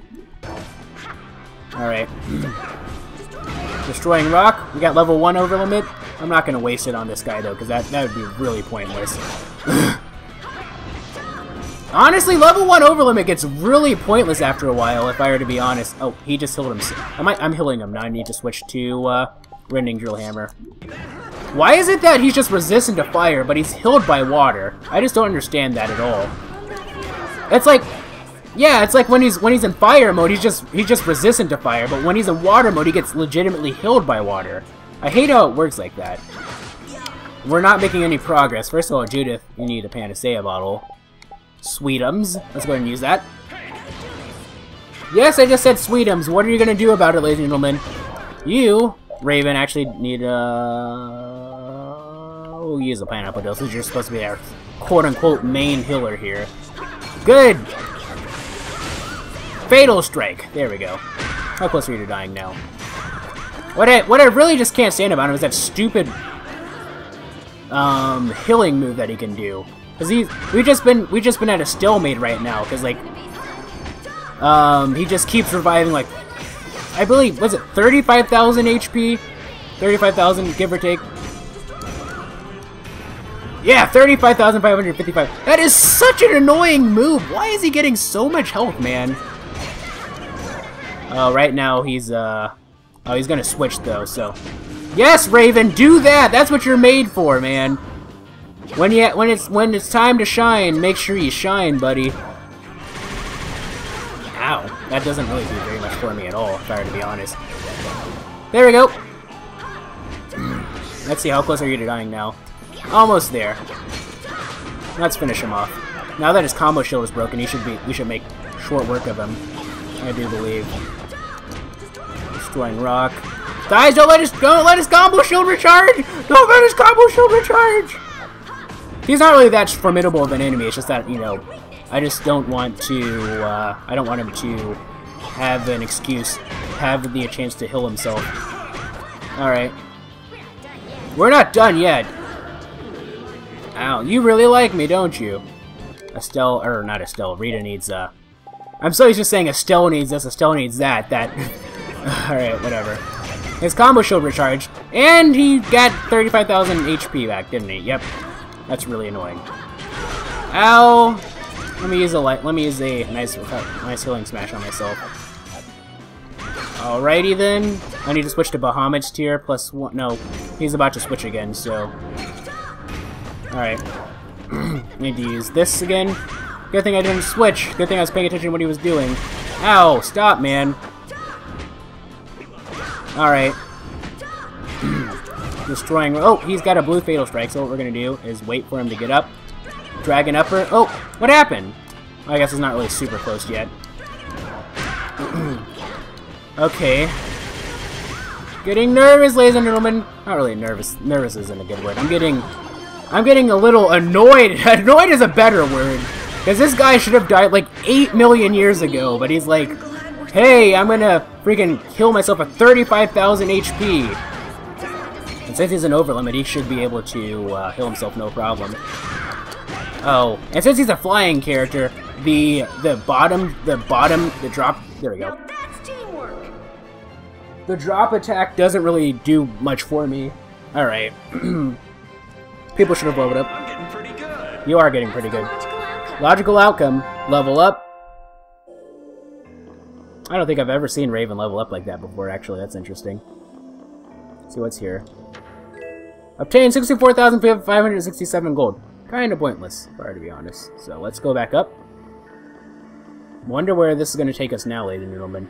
Alright. Destroying Rock. We got level 1 over limit. I'm not going to waste it on this guy, though, because that, that would be really pointless. Honestly, level 1 over limit gets really pointless after a while, if I were to be honest. Oh, he just healed himself. Am I, I'm healing him. Now I need to switch to uh, Rending Drill Hammer. Why is it that he's just resistant to fire, but he's healed by water? I just don't understand that at all. It's like, yeah, it's like when he's when he's in fire mode, he's just he's just resistant to fire, but when he's in water mode, he gets legitimately healed by water. I hate how it works like that. We're not making any progress. First of all, Judith, you need a Panacea bottle. Sweetums. Let's go ahead and use that. Yes, I just said Sweetums. What are you going to do about it, ladies and gentlemen? You, Raven, actually need a... Uh... We'll use a Pineapple Dose since you're supposed to be our quote-unquote main healer here. Good! Fatal Strike. There we go. How close are you to dying now? What I, what I really just can't stand about him is that stupid um, healing move that he can do. Cause he, we just been, we just been at a stalemate right now. Cause like, um, he just keeps reviving like, I believe, was it 35,000 HP? 35,000, give or take. Yeah, 35,555. That is such an annoying move. Why is he getting so much health, man? Oh, right now he's, uh... Oh, he's gonna switch, though, so... Yes, Raven, do that! That's what you're made for, man! When you when it's when it's time to shine, make sure you shine, buddy. Ow. That doesn't really do very much for me at all, if I were to be honest. There we go! Let's see, how close are you to dying now? Almost there. Let's finish him off. Now that his combo shield is broken, he should be we should make short work of him. I do believe. Destroying rock. Guys, don't let his don't let his combo shield recharge! Don't let his combo shield recharge! He's not really that formidable of an enemy, it's just that, you know, I just don't want to, uh, I don't want him to have an excuse, have the chance to heal himself. Alright. We're not done yet! Ow, you really like me, don't you? Estelle, or not Estelle, Rita needs, uh... I'm so used to saying Estelle needs this, Estelle needs that, that... Alright, whatever. His combo shield recharged, and he got 35,000 HP back, didn't he? Yep. That's really annoying. Ow! Let me use a light. Let me use a nice, nice healing smash on myself. Alrighty then. I need to switch to Bahamut's Tear plus one. No, he's about to switch again. So, all right. need to use this again. Good thing I didn't switch. Good thing I was paying attention to what he was doing. Ow! Stop, man. All right destroying... Oh, he's got a blue Fatal Strike, so what we're going to do is wait for him to get up. Dragon Upper. Oh, what happened? I guess it's not really super close yet. okay. Getting nervous, ladies and gentlemen. Not really nervous. Nervous isn't a good word. I'm getting... I'm getting a little annoyed. annoyed is a better word. Because this guy should have died like 8 million years ago, but he's like, hey, I'm gonna freaking kill myself at 35,000 HP. And since he's an overlimit, he should be able to uh, heal himself no problem. Oh, and since he's a flying character, the the bottom, the bottom, the drop, there we go. That's teamwork. The drop attack doesn't really do much for me. Alright. People should have leveled up. I'm getting pretty good. You are getting pretty good. Logical outcome. Logical outcome. Level up. I don't think I've ever seen Raven level up like that before, actually. That's interesting. Let's see what's here. Obtain 64,567 gold. Kinda pointless, were to be honest. So let's go back up. Wonder where this is gonna take us now, ladies and gentlemen.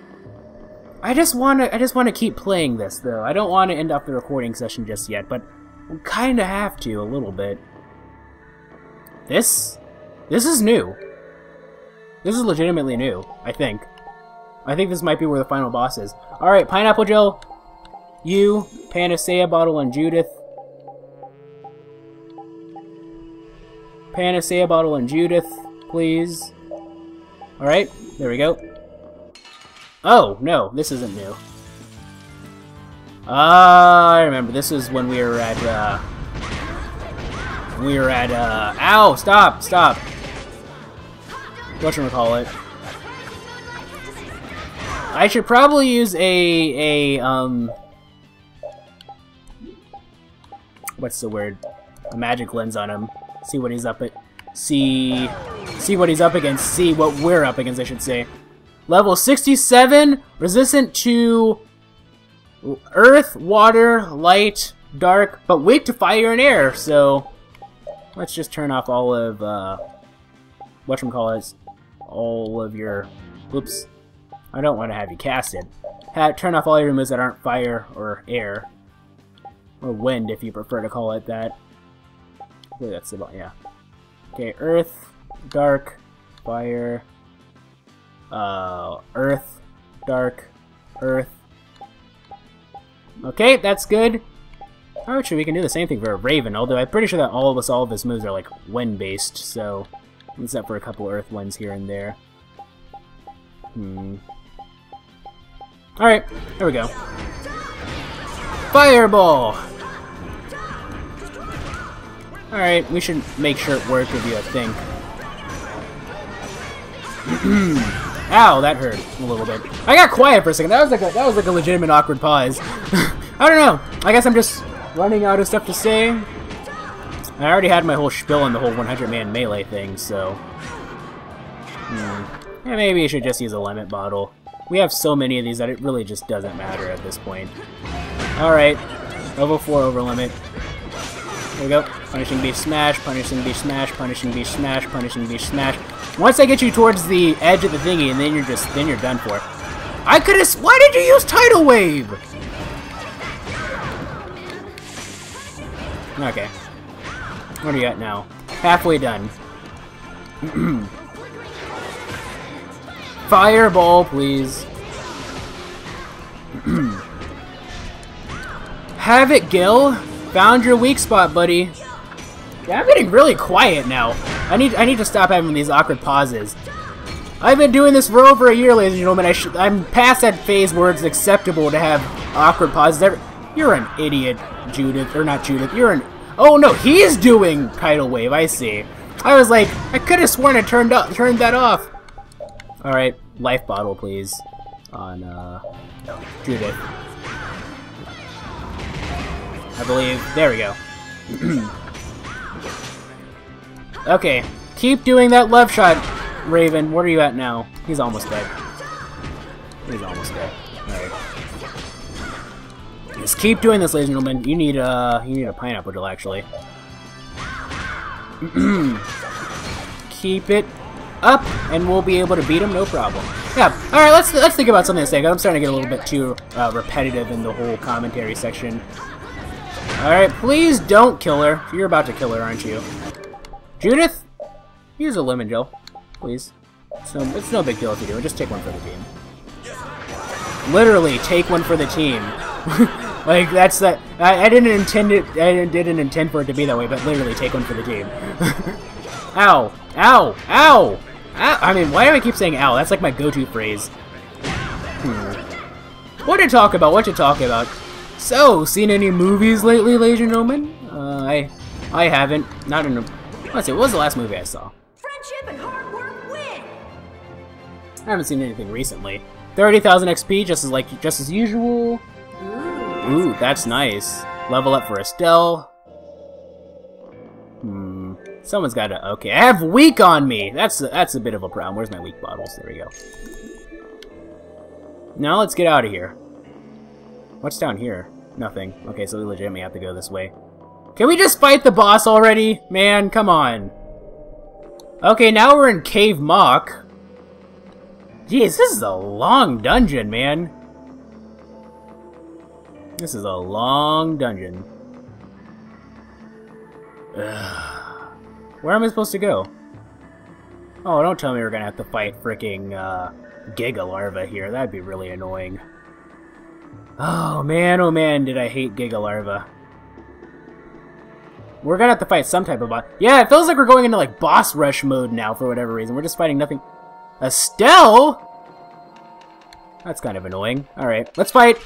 I just wanna I just wanna keep playing this though. I don't wanna end up the recording session just yet, but we kinda have to a little bit. This this is new. This is legitimately new, I think. I think this might be where the final boss is. Alright, Pineapple Joe, you, Panacea Bottle, and Judith. Panacea bottle and Judith, please. Alright, there we go. Oh, no, this isn't new. Ah, I remember. This is when we were at, uh... We were at, uh... Ow! Stop! Stop! Whatchamacallit. it? I should probably use a, a, um... What's the word? A magic lens on him. See what he's up at. See... See what he's up against. See what we're up against, I should say. Level 67, resistant to earth, water, light, dark, but weak to fire and air, so let's just turn off all of, uh, whatchamacallit, all of your, oops, I don't want to have you casted. Have, turn off all your moves that aren't fire or air, or wind if you prefer to call it that. That's about, yeah. Okay, earth, dark, fire, uh, earth, dark, earth, Okay, that's good. Actually, we can do the same thing for a Raven, although I'm pretty sure that all of us, all of his moves are like wind-based, so except for a couple Earth ones here and there. Hmm. Alright, there we go. Fireball! Alright, we should make sure it works with you, I think. Ow, that hurt a little bit. I got quiet for a second. That was like a, that was like a legitimate awkward pause. I don't know. I guess I'm just running out of stuff to say. I already had my whole spiel on the whole 100-man melee thing, so... Hmm. Yeah, maybe I should just use a limit bottle. We have so many of these that it really just doesn't matter at this point. Alright. Level 4 over limit. There we go. Punishing Beast Smash, Punishing Beast Smash, Punishing Beast Smash, Punishing Beast Smash. Once I get you towards the edge of the thingy, and then you're just, then you're done for. I could have, why did you use Tidal Wave? Okay. What are you at now? Halfway done. Fireball, please. Have it, Gil. Found your weak spot, buddy. Yeah, I'm getting really quiet now. I need I need to stop having these awkward pauses. I've been doing this for over a year, ladies and gentlemen. I am past that phase where it's acceptable to have awkward pauses. You're an idiot, Judith. Or not Judith. You're an... Oh, no, he's doing Tidal Wave. I see. I was like, I could have sworn I turned, up, turned that off. Alright, life bottle, please. On, uh, Judith. I believe. There we go. okay, keep doing that left shot, Raven. Where are you at now? He's almost dead. He's almost dead. Alright. Just keep doing this, ladies and gentlemen. You need, uh, you need a pineapple drill, actually. keep it up, and we'll be able to beat him, no problem. Yeah, alright, let's let's think about something to say, I'm starting to get a little bit too uh, repetitive in the whole commentary section. Alright, please don't kill her. You're about to kill her, aren't you? Judith? Use a lemon gel, please. So it's no big deal if you do it. Just take one for the team. Literally, take one for the team. like that's that. I, I, didn't intend it. I didn't intend for it to be that way, but literally, take one for the team. ow! Ow! Ow! Ow! I mean, why do I keep saying ow? That's like my go-to phrase. Hmm. What to talk about? What to talk about? So, seen any movies lately, ladies and gentlemen? Uh, I, I haven't. Not in a. Let's see. What was the last movie I saw? Friendship and hard work win. I haven't seen anything recently. Thirty thousand XP, just as like just as usual. Ooh, Ooh that's nice. Level up for Estelle. Hmm. Someone's got to. Okay, I have weak on me. That's a, that's a bit of a problem. Where's my weak bottles? There we go. Now let's get out of here. What's down here? Nothing. Okay, so we legitimately have to go this way. Can we just fight the boss already? Man, come on. Okay, now we're in Cave Mock. Jeez, this is a long dungeon, man. This is a long dungeon. Ugh. Where am I supposed to go? Oh, don't tell me we're gonna have to fight freaking uh, Giga Larva here. That'd be really annoying. Oh man, oh man, did I hate Giga Larva. We're gonna have to fight some type of boss. Yeah, it feels like we're going into like boss rush mode now for whatever reason. We're just fighting nothing. Estelle? That's kind of annoying. Alright, let's fight.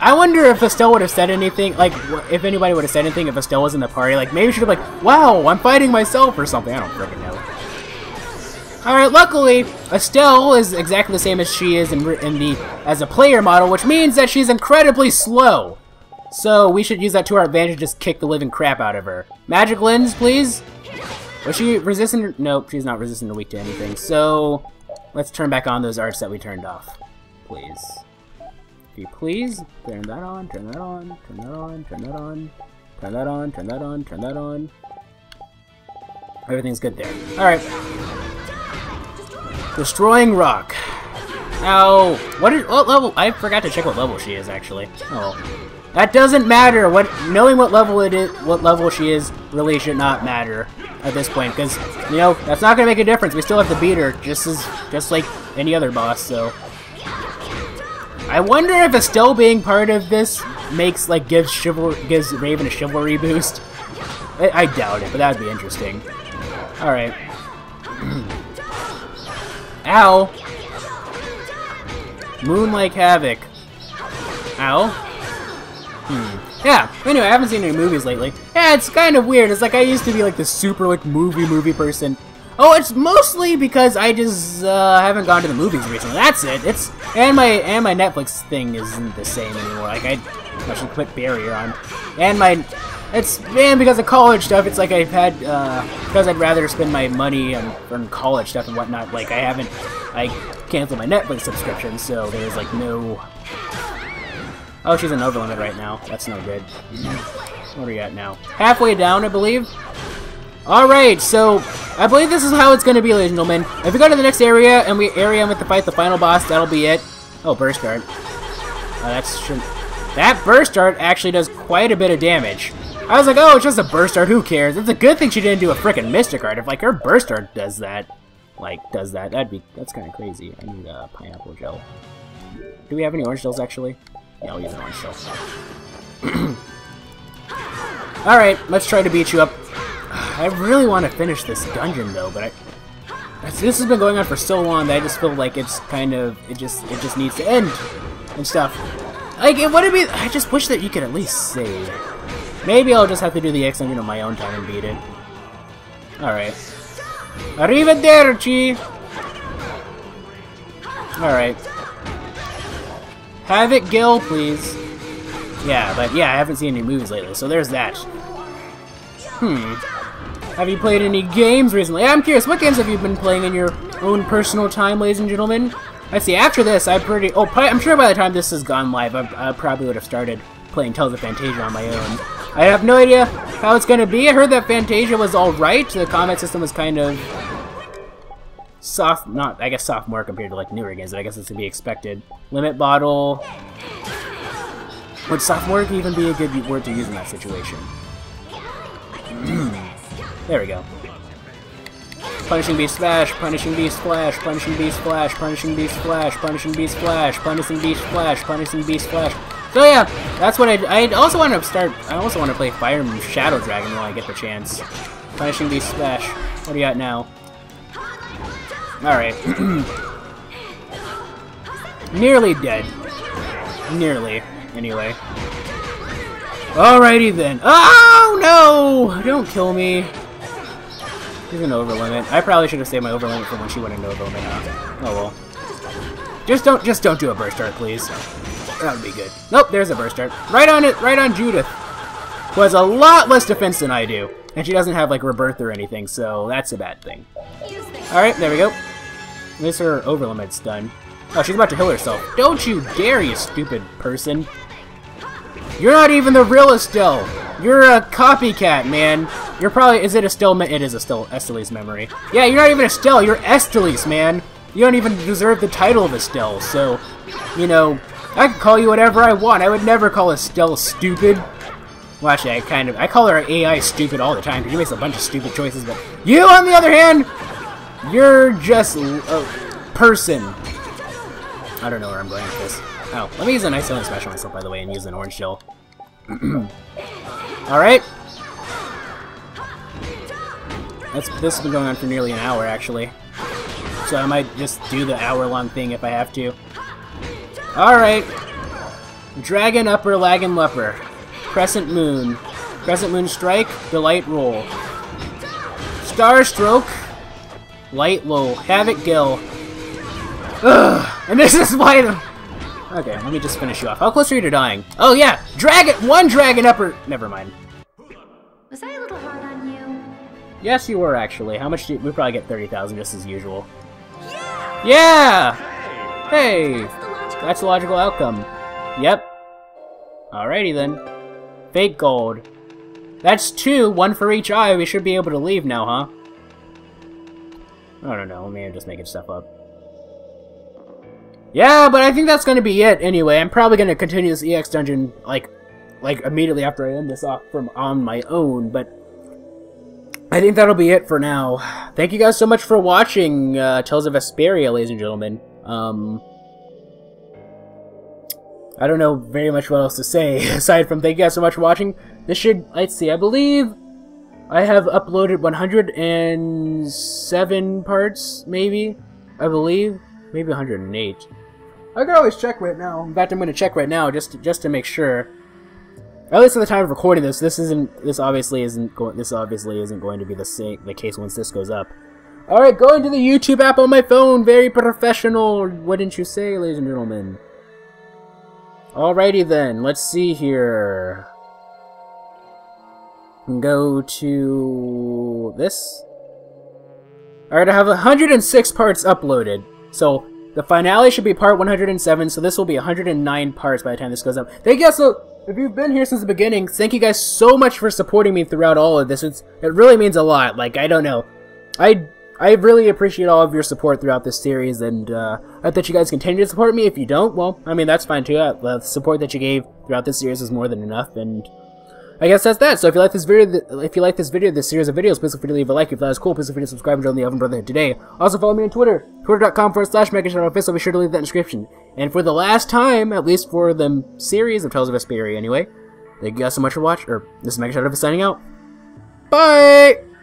I wonder if Estelle would have said anything, like, if anybody would have said anything if Estelle was in the party. Like, maybe she'd have like, wow, I'm fighting myself or something. I don't freaking know. Alright, luckily, Estelle is exactly the same as she is in, in the as a player model, which means that she's incredibly slow. So we should use that to our advantage, just kick the living crap out of her. Magic lens, please? Was she resistant? Nope, she's not resistant or weak to anything. So let's turn back on those arts that we turned off, please. If you please, turn that on, turn that on, turn that on, turn that on, turn that on, turn that on, turn that on. Everything's good there. Alright. Destroying rock. Ow. What is what level? I forgot to check what level she is actually. Oh. That doesn't matter. What knowing what level it is, what level she is, really should not matter at this point, because you know that's not gonna make a difference. We still have to beat her, just as just like any other boss. So, I wonder if Estelle being part of this makes like gives chival gives Raven a chivalry boost. I, I doubt it, but that'd be interesting. All right. Ow. Moonlike Havoc. Ow. Hmm. Yeah, anyway, I haven't seen any movies lately. Yeah, it's kind of weird. It's like I used to be like the super like movie movie person. Oh, it's mostly because I just uh, haven't gone to the movies recently. That's it. It's and my and my Netflix thing isn't the same anymore. Like I, I should put barrier on, and my it's man because of college stuff. It's like I've had uh, because I'd rather spend my money on, on college stuff and whatnot. Like I haven't I canceled my Netflix subscription, so there's like no. Oh, she's an overlimit right now. That's no good. What are you at now? Halfway down, I believe. Alright, so I believe this is how it's going to be, ladies and gentlemen. If we go to the next area and we area have to fight the final boss, that'll be it. Oh, burst Guard. Oh, that's should that burst dart actually does quite a bit of damage. I was like, oh, it's just a burst dart. Who cares? It's a good thing she didn't do a freaking mystic art. If like her burst dart does that, like does that, that'd be that's kind of crazy. I need a uh, pineapple gel. Do we have any orange gels actually? Yeah, I'll use an orange gel. Alright, let's try to beat you up. I really want to finish this dungeon though, but I, this has been going on for so long that I just feel like it's kind of it just it just needs to end and stuff. Like it wouldn't be. I just wish that you could at least save. Maybe I'll just have to do the EX dungeon on my own time and beat it. All right. Arrivederci. All right. Have it, Gill, please. Yeah, but yeah, I haven't seen any movies lately, so there's that. Hmm. Have you played any games recently? I'm curious, what games have you been playing in your own personal time, ladies and gentlemen? I see, after this, I pretty... Oh, I'm sure by the time this has gone live, I, I probably would have started playing Tales of Phantasia on my own. I have no idea how it's gonna be. I heard that Phantasia was alright. The combat system was kind of... Soft, not, I guess sophomore compared to like newer games, but I guess it's to be expected. Limit Bottle... Would sophomore even be a good word to use in that situation? Hmm. There we go. Punishing Beast Splash, Punishing Beast Flash, Punishing Beast Flash, Punishing Beast Flash, Punishing Beast Flash, Punishing Beast Flash, Punishing Beast Flash. So yeah, that's what I. I also want to start. I also want to play Fire Shadow Dragon while I get the chance. Punishing Beast Splash. What do you got now? All right. Nearly dead. Nearly. Anyway. Alrighty then. Oh no! Don't kill me. She's an overlimit. I probably should have saved my overlimit for when she went into overlimit. Huh? Oh well. Just don't, just don't do a burst dart, please. That would be good. Nope, there's a burst dart. Right on it, right on Judith. Who has a lot less defense than I do, and she doesn't have like rebirth or anything, so that's a bad thing. All right, there we go. At least her overlimit's done. Oh, she's about to heal herself. Don't you dare, you stupid person. You're not even the real Estelle. You're a copycat, man. You're probably... Is it Estelle? Me- It is Estelle. Esteli's memory. Yeah, you're not even Estelle. You're Estellise, man. You don't even deserve the title of Estelle, so... You know, I can call you whatever I want. I would never call Estelle stupid. Well, actually, I kind of... I call her AI stupid all the time, because she makes a bunch of stupid choices, but... You, on the other hand... You're just a person. I don't know where I'm going with this. Oh, let me use a nice healing special myself, by the way, and use an orange gel. Alright. That's, this has been going on for nearly an hour, actually. So I might just do the hour-long thing if I have to. Alright. Dragon Upper Lagan Leper. Crescent Moon. Crescent Moon Strike. Delight Roll. Star Stroke. Light Low. Havoc Gill. Ugh. And this is why the... Okay, let me just finish you off. How close are you to dying? Oh yeah! Dragon! One Dragon Upper... Never mind. Was I a little hard on you? Yes, you were, actually. How much do you... We probably get 30,000 just as usual. Yeah! Yeah. Hey! That's the logical. That's a logical outcome. Yep. Alrighty then. Fake gold. That's two, one for each eye. We should be able to leave now, huh? I don't know. Maybe I'm just making stuff up. Yeah, but I think that's gonna be it anyway. I'm probably gonna continue this EX dungeon like, like immediately after I end this off from on my own. But I think that'll be it for now. Thank you guys so much for watching uh, Tales of Vesperia, ladies and gentlemen. Um, I don't know very much what else to say aside from thank you guys so much for watching. This should, let's see, I believe I have uploaded 107 parts, maybe? I believe? Maybe 108. I can always check right now. In fact, I'm going to check right now just to, just to make sure. At least at the time of recording this, this isn't. This obviously isn't going. This obviously isn't going to be the same the case once this goes up. All right, going to the YouTube app on my phone. Very professional, wouldn't you say, ladies and gentlemen? Alrighty then. Let's see here. Go to this. Alright, I have 106 parts uploaded. So the finale should be part 107, so this will be 109 parts by the time this goes up. Thank you guys so if you've been here since the beginning, thank you guys so much for supporting me throughout all of this. It's, it really means a lot. Like, I don't know. I I really appreciate all of your support throughout this series, and uh, I hope that you guys continue to support me. If you don't, well, I mean, that's fine too. Uh, The support that you gave throughout this series is more than enough, and I guess that's that. So if you like this video, if you like this video, this series of videos, please feel free to leave a like. If that is cool, please feel free to subscribe and join the Oven Brotherhood today. Also follow me on Twitter, twitter.com forward slash. I'll be sure to leave that in the description. And for the last time, at least for the series of Tales of Vesperia anyway, thank you guys so much for watching, or this is MegaShadowFist signing out. Bye!